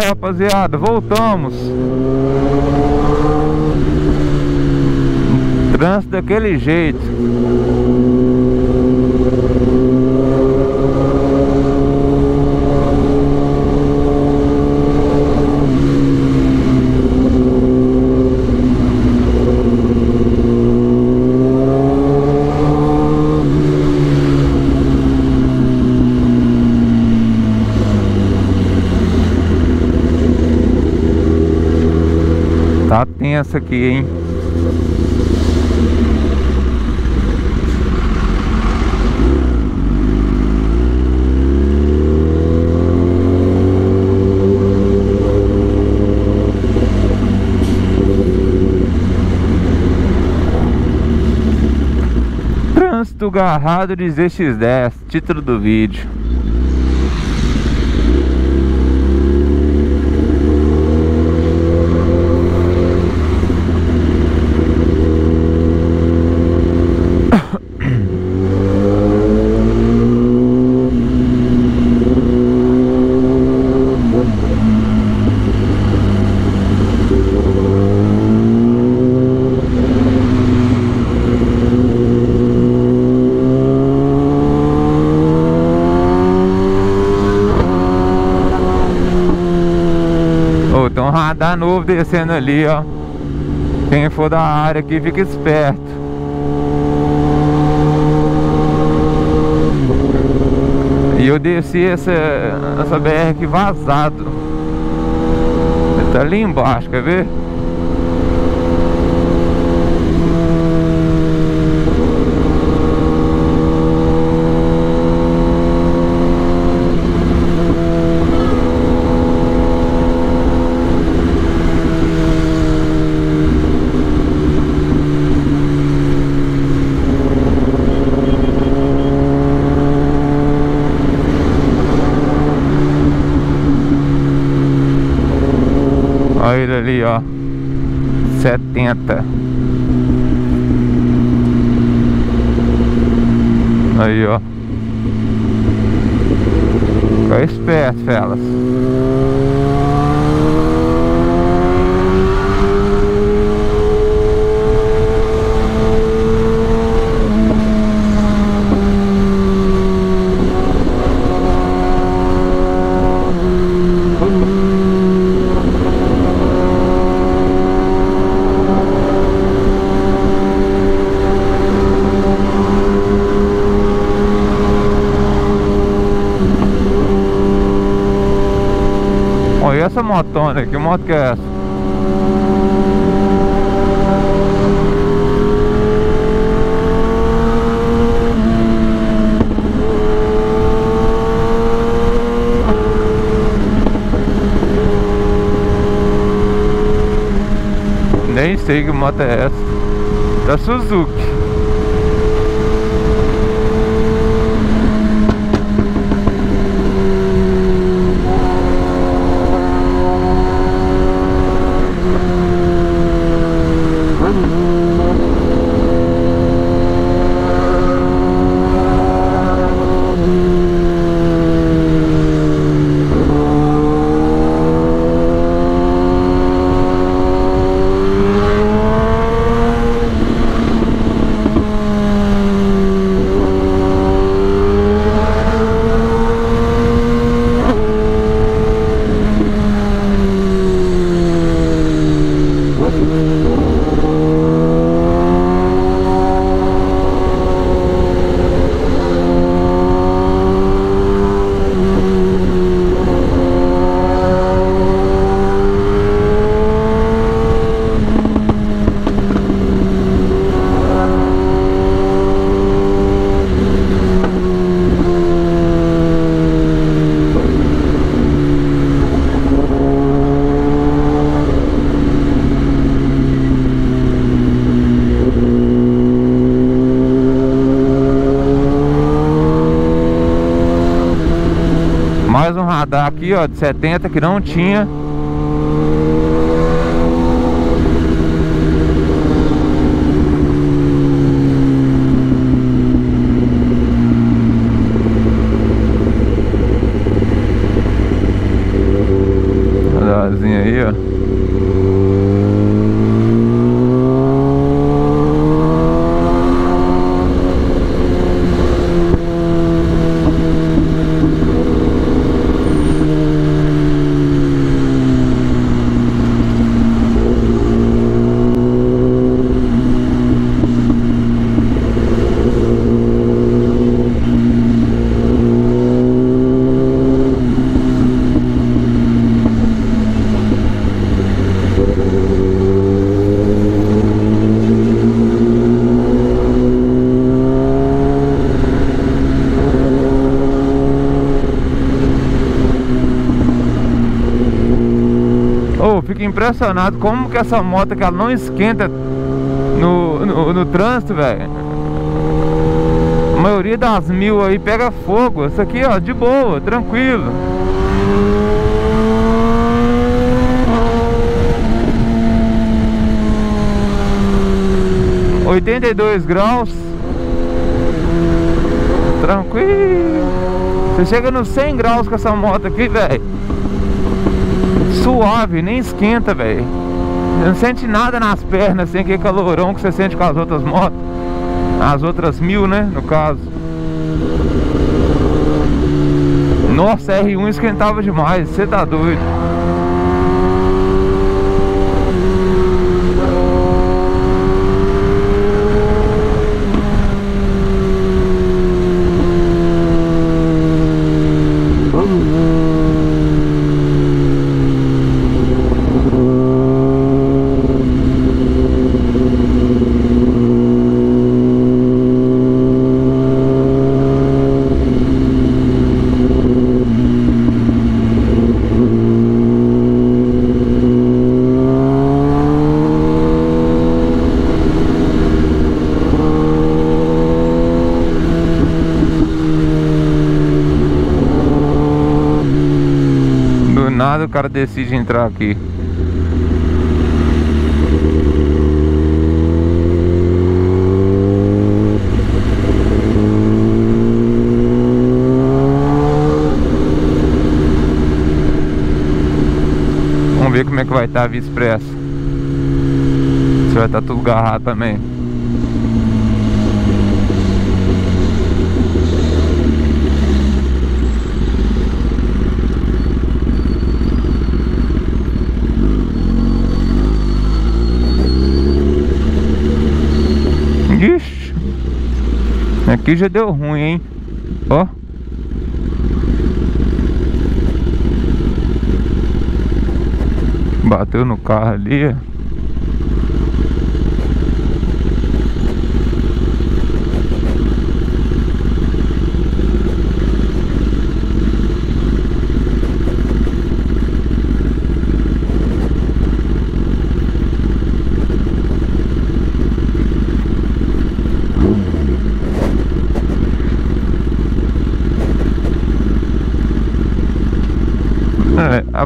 Aí rapaziada, voltamos. Trânsito daquele jeito Tenso aqui, hein? Trânsito Garrado de ZX10, título do vídeo Ô, tem um radar novo descendo ali, ó. Quem for da área aqui, fica esperto. E eu desci essa, essa BR aqui vazado. Tá ali embaixo, quer ver? Olha ele ali, ó. 70 Aí, ó. Fica esperto, felas que moto que é essa? Nem sei que moto é essa Da Suzuki aqui, ó, de 70 que não tinha motozinho aí, ó. Impressionado como que essa moto que ela não esquenta no, no, no trânsito, velho. A maioria das mil aí pega fogo. Isso aqui, ó, de boa, tranquilo. Oitenta e dois graus. Tranquilo. Você chega nos 100 graus com essa moto aqui, velho. Suave, nem esquenta, velho. Não sente nada nas pernas, sem aquele calorão que você sente com as outras motos. As outras mil, né? No caso. Nossa, R1 esquentava demais, você tá doido. Do nada o cara decide entrar aqui. Vamos ver como é que vai estar a Via Expressa. Se vai estar tudo garrado também. Aqui já deu ruim, hein? Ó. Bateu no carro ali. É,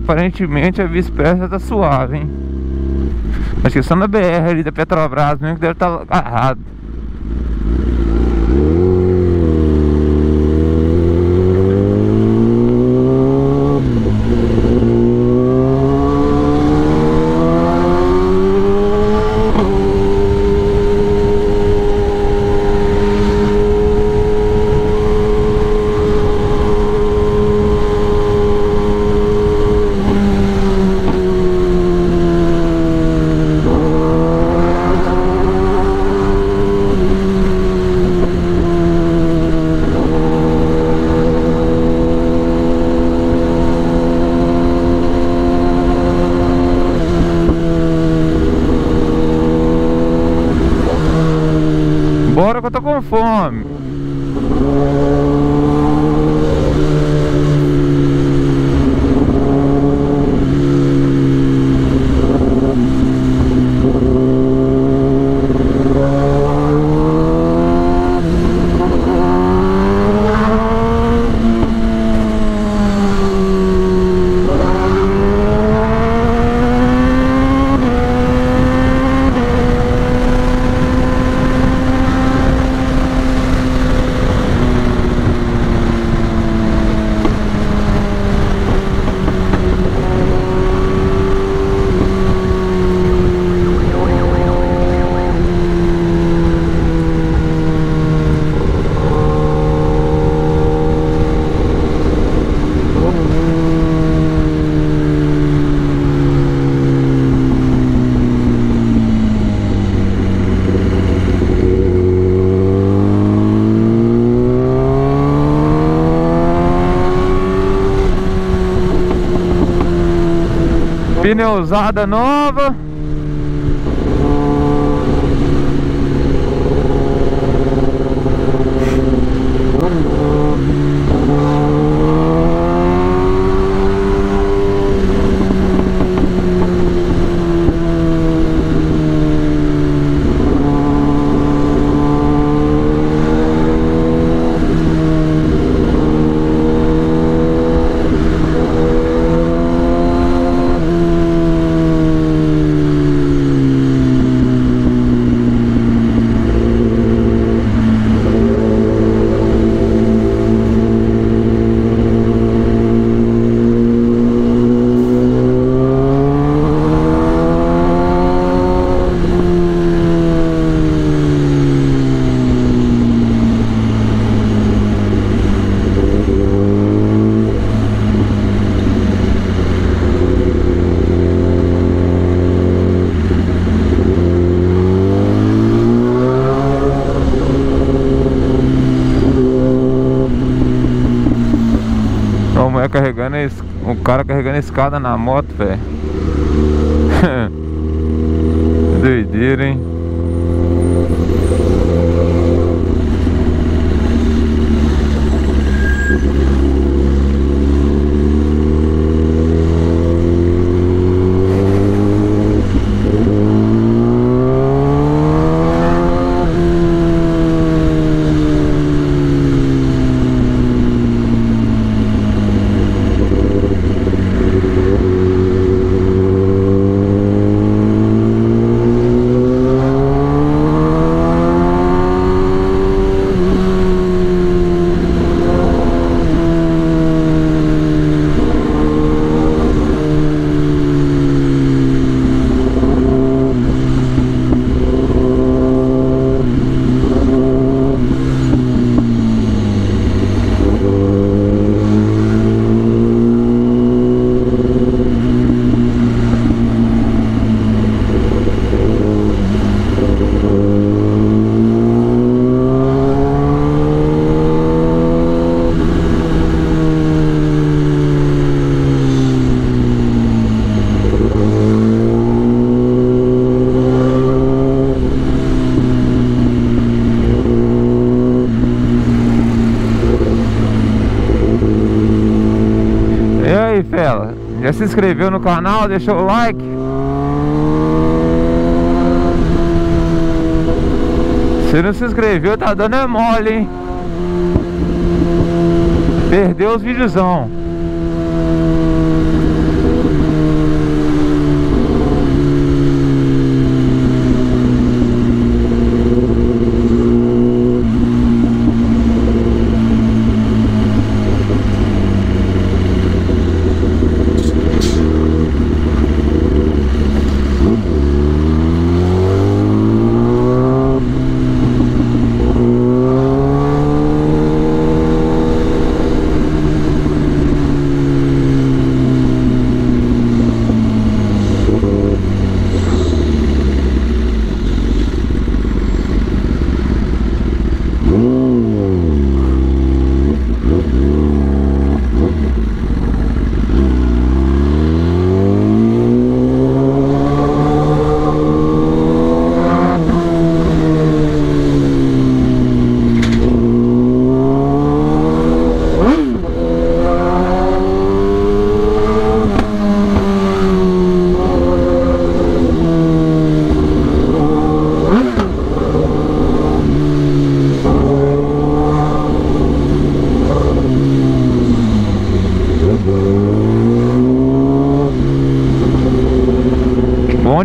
aparentemente a Via Expressa tá suave, hein? Acho que só na BR ali da Petrobras mesmo que deve estar tá agarrado. Pneusada nova o cara carregando a escada na moto, velho. Doideira, hein? Já se inscreveu no canal, deixou o like? Se não se inscreveu, tá dando é mole, hein? Perdeu os videozão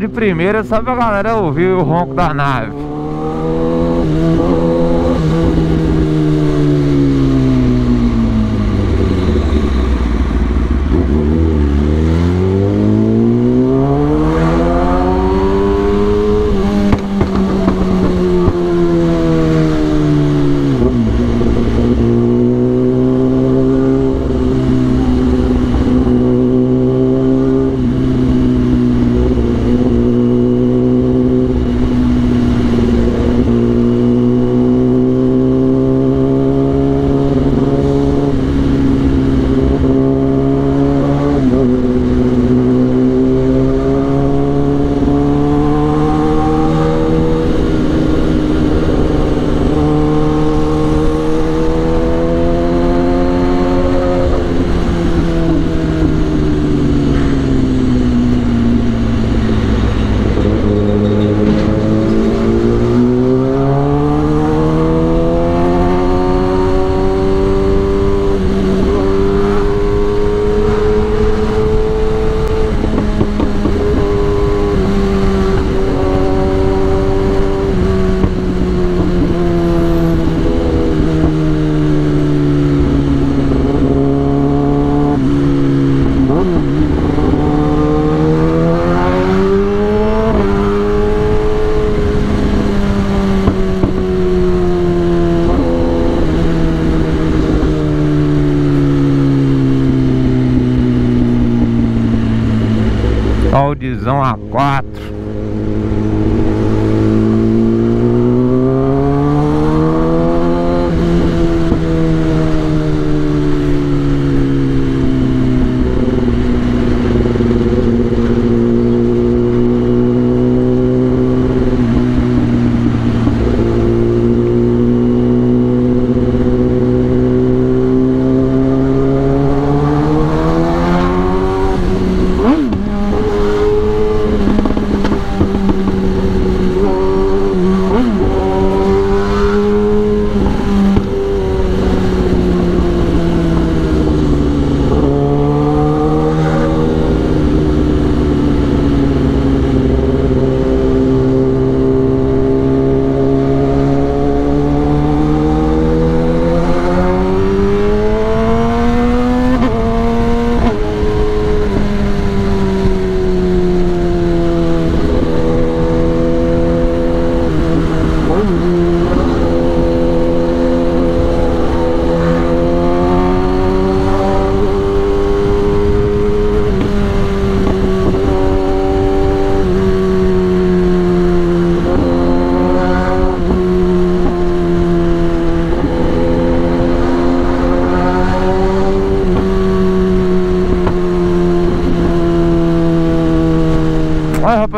de primeira só pra galera ouvir o ronco da nave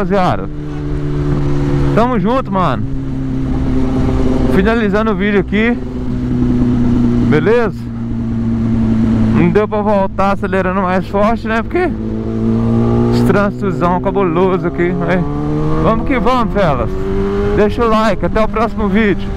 rapaziada. Tamo junto mano. Finalizando o vídeo aqui. Beleza? Não deu pra voltar acelerando mais forte né? Porque Esse trânsitozão cabuloso aqui mas... Vamos que vamos felas Deixa o like, até o próximo vídeo